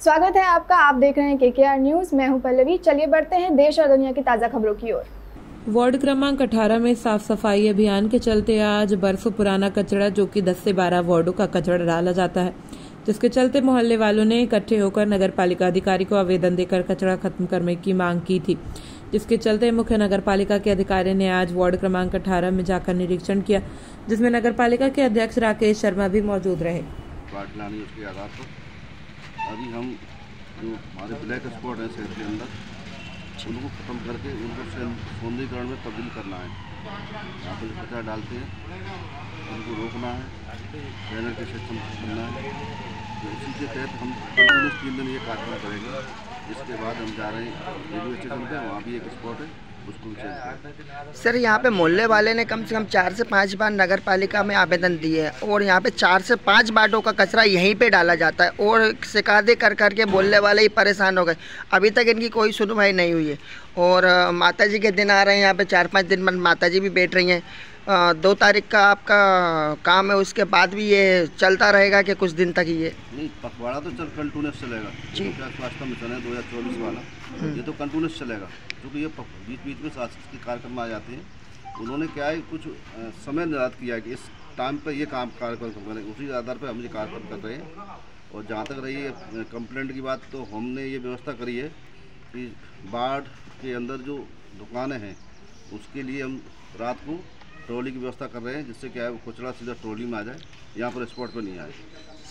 स्वागत है आपका। आप देख रहे हैं के न्यूज़। मैं हूँ पल्लवी। चलिए बढ़ते हैं देश और दुनिया की ताज़ा खबरों की ओर। वार्ड क्रमांक 18 में साफ़ सफ़ाई अभियान के चलते आज बरसों पुराना कचरा जो कि 10 से 12 वार्डों का कचरा डाला जाता है जिसके चलते मोहल्ले वालों ने इकट्ठे होकर नगर पालिका अधिकारी को आवेदन देकर कचरा खत्म करने की मांग की थी जिसके चलते मुख्य नगर पालिका के अधिकारी ने आज वार्ड क्रमांक अठारह में जाकर निरीक्षण किया जिसमें नगर पालिका के अध्यक्ष राकेश शर्मा भी मौजूद रहे। अभी हम जो हमारे ब्लैक स्पॉट हैं शहर के अंदर, उनको ख़त्म करके उनको सौंदर्यकरण में तब्दील करना है। यहाँ पर कचरा डालते हैं, उनको रोकना है, बैनर के सिस्टम करना है। तो इसी के तहत हम तीन दिन ये कार्यक्रम करेंगे। इसके बाद हम जा रहे हैं, रेलवे स्टेशन पर वहाँ भी एक स्पॉट है। सर, यहाँ पे मोहल्ले वाले ने कम से कम चार से पाँच बार नगर पालिका में आवेदन दिए है और यहाँ पे चार से पाँच बाटों का कचरा यहीं पे डाला जाता है और शिकायतें कर कर के मोहल्ले वाले ही परेशान हो गए। अभी तक इनकी कोई सुनवाई नहीं हुई है। और माता जी के दिन आ रहे हैं यहाँ पे, चार पाँच दिन बाद माता जी भी बैठ रही हैं। दो तारीख का आपका काम है उसके बाद भी ये चलता रहेगा कि कुछ दिन तक ही ये? नहीं पखवाड़ा तो चल कंटिन्यूस चलेगा। स्वास्थ्य मिशन है दो हज़ार चौबीस वाला? हम्म। ये तो कंटिन्यूस चलेगा। क्योंकि ये बीच बीच में सांस्कृतिक के कार्यक्रम आ जाते हैं। उन्होंने क्या है कुछ समय निर्धारित किया है कि इस टाइम पर ये काम कार्यक्रम करें। उसी आधार पर हम ये कार्यक्रम कर रहे हैं। और जहाँ तक रही है कंप्लेंट की बात तो हमने ये व्यवस्था करी है कि बाढ़ के अंदर जो दुकानें हैं उसके लिए हम रात को ट्रॉली की व्यवस्था कर रहे हैं जिससे क्या है कचरा सीधा ट्रॉली में आ जाए यहाँ पर स्पॉट पर नहीं आए।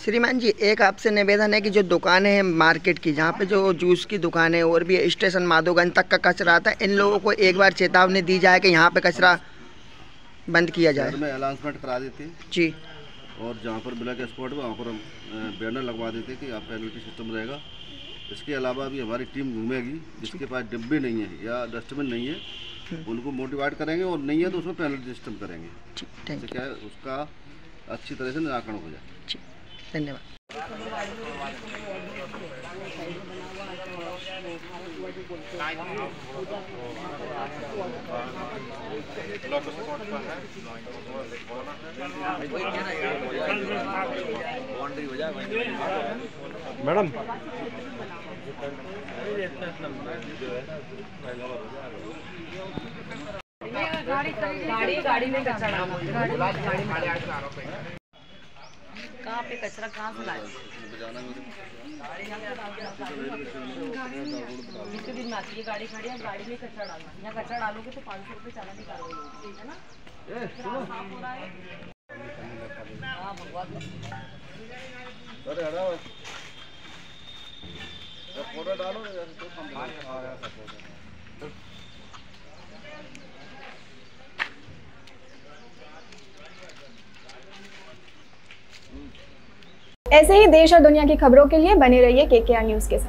श्रीमान जी एक आपसे निवेदन है कि जो दुकानें हैं मार्केट की जहाँ पे जो जूस की दुकान है और भी स्टेशन माधोगंज तक का कचरा आता है इन लोगों को एक बार चेतावनी दी जाए कि यहाँ पे कचरा बंद किया जाए। में अनाउंसमेंट करा देते। जी। और जहाँ पर ब्लैक स्पॉट वहाँ पर हम बैनर लगवा देते कि आप पेनल्टी सिस्टम रहेगा। इसके अलावा भी हमारी टीम घूमेगी जिसके पास डिब्बे नहीं है या डस्टबिन नहीं है। उनको मोटिवेट करेंगे और नहीं है तो उसमें पेनल्टी सिस्टम करेंगे। क्या है उसका अच्छी तरह से निराकरण हो जाए। धन्यवाद। मैडम। गाड़ी गाड़ी में कचरा कहाँ पे कचरा कहाँ से लाए जिसके दिन में आती है गाड़ी खड़ी है गाड़ी में कचरा डालना। यहाँ कचरा डालोगे तो पाँच सौ रुपये चालान की कार्रवाई होगी है ना? हाँ भगवान। फ़ोटो डालो ऐसे ही देश और दुनिया की खबरों के लिए बने रहिए के न्यूज़ के साथ।